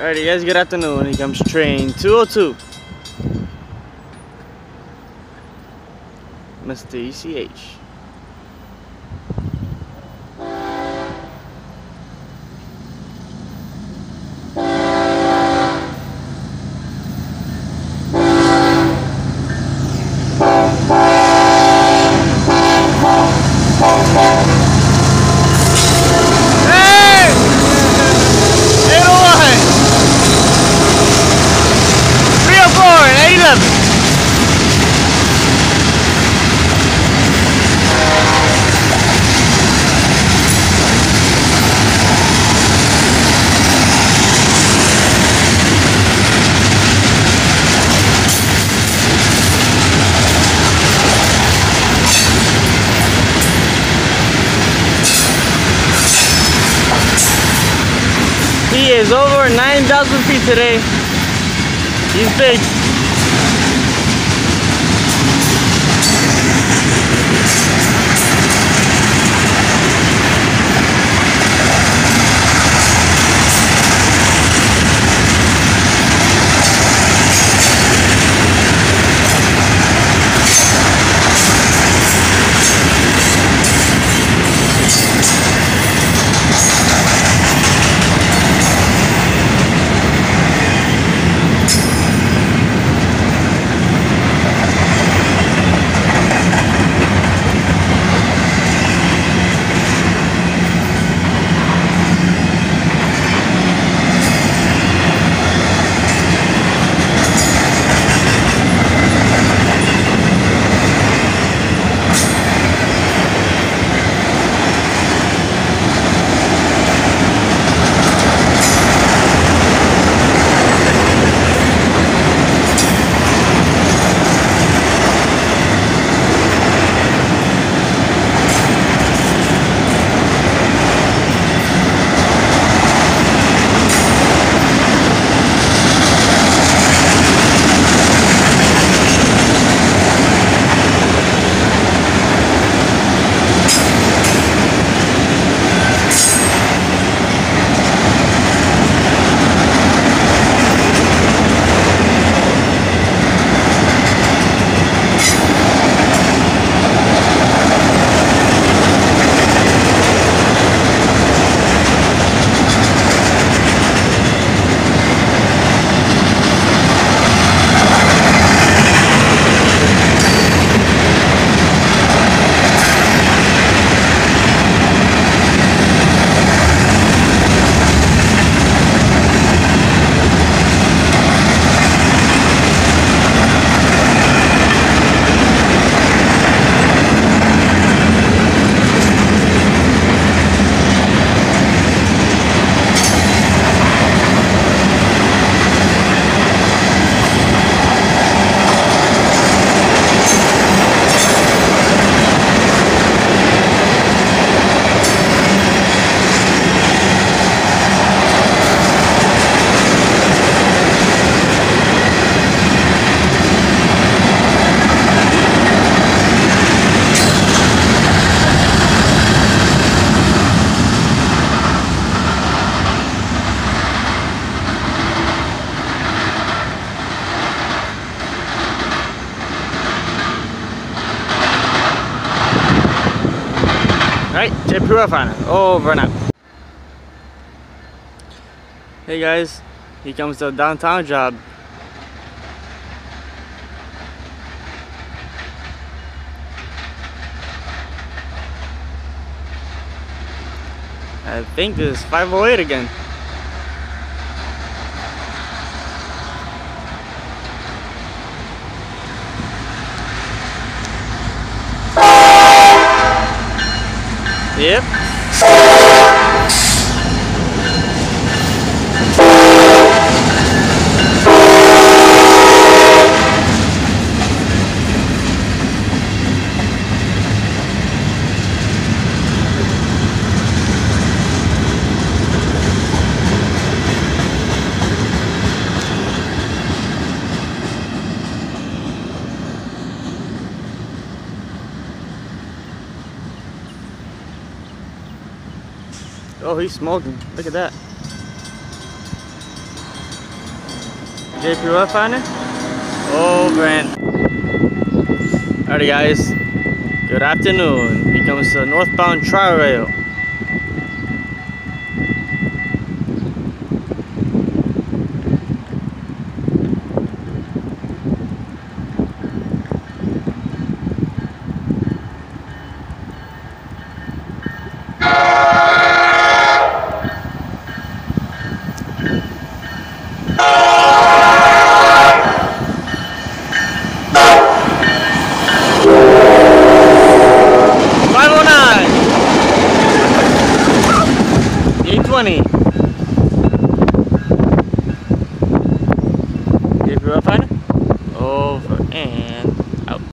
Alrighty guys, good afternoon. Here comes train 202. Mr. ECH. Is over 9,000 feet today. He's big. Right, J Purifier over and out. Hey guys, here comes the downtown job. I think this is 508 again. E... Oh, he's smoking. Look at that. JP Rough on it? Oh, Grant. Alrighty, guys. Good afternoon. Here comes the northbound tri-rail. money.